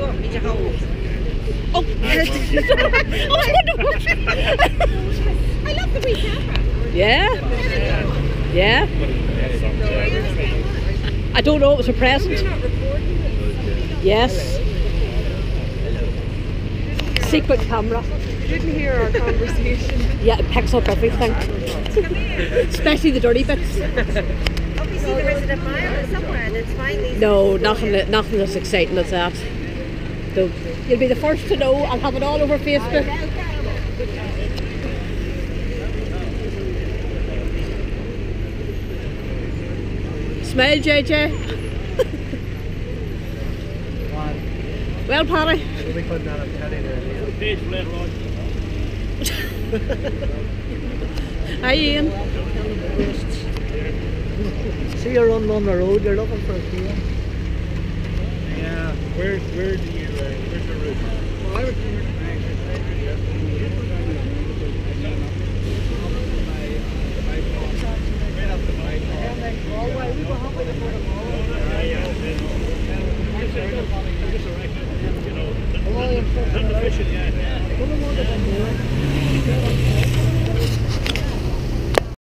Need your hold. Oh, oh I I love the wee camera. Yeah, yeah. I don't know. It was a present. Yes. Secret camera. didn't hear our conversation. Yeah, it picks up everything, especially the dirty bits. Obviously there is an admirer somewhere that's finding these. No, nothing, that- nothing as exciting as that. So you'll be the first to know. I'll have it all over Facebook. Smile, JJ. well, Paddy. We'll be putting that on telly there. Hi, Ian. See you're on the road, you're looking for a key. Yeah. Where where do you uh, where's your route? Well, I would Hello,